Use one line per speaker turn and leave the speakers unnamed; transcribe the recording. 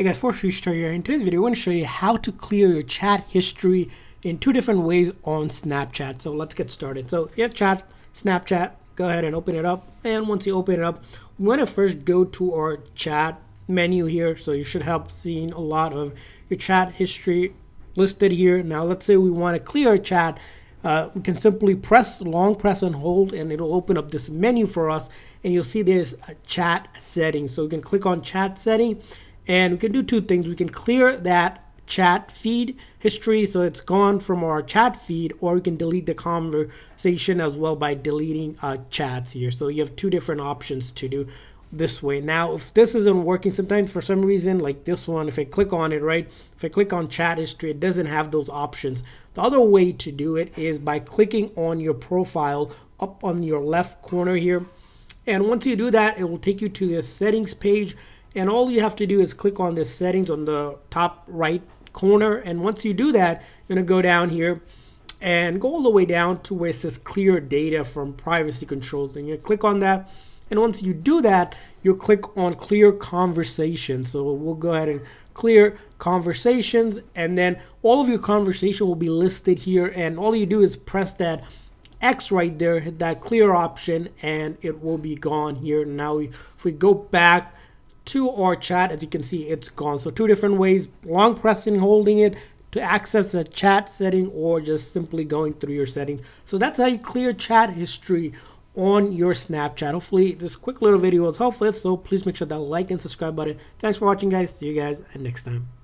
Hey guys, Force Restart here. In today's video, I want to show you how to clear your chat history in two different ways on Snapchat. So let's get started. So you have chat, Snapchat, go ahead and open it up. And once you open it up, we want to first go to our chat menu here. So you should have seen a lot of your chat history listed here. Now let's say we want to clear our chat. Uh, we can simply press long press and hold and it'll open up this menu for us and you'll see there's a chat setting so we can click on chat setting and we can do two things. We can clear that chat feed history so it's gone from our chat feed or we can delete the conversation as well by deleting uh, chats here. So you have two different options to do this way. Now, if this isn't working, sometimes for some reason, like this one, if I click on it, right, if I click on chat history, it doesn't have those options. The other way to do it is by clicking on your profile up on your left corner here. And once you do that, it will take you to this settings page and all you have to do is click on the settings on the top right corner. And once you do that you're going to go down here and go all the way down to where it says clear data from privacy controls. And you click on that. And once you do that you'll click on clear conversation so we'll go ahead and clear conversations. And then all of your conversation will be listed here. And all you do is press that X right there hit that clear option and it will be gone here. Now if we go back to our chat. As you can see, it's gone. So two different ways, long pressing, holding it to access the chat setting or just simply going through your settings. So that's how you clear chat history on your Snapchat. Hopefully this quick little video was helpful. If so, please make sure that like and subscribe button. Thanks for watching guys. See you guys next time.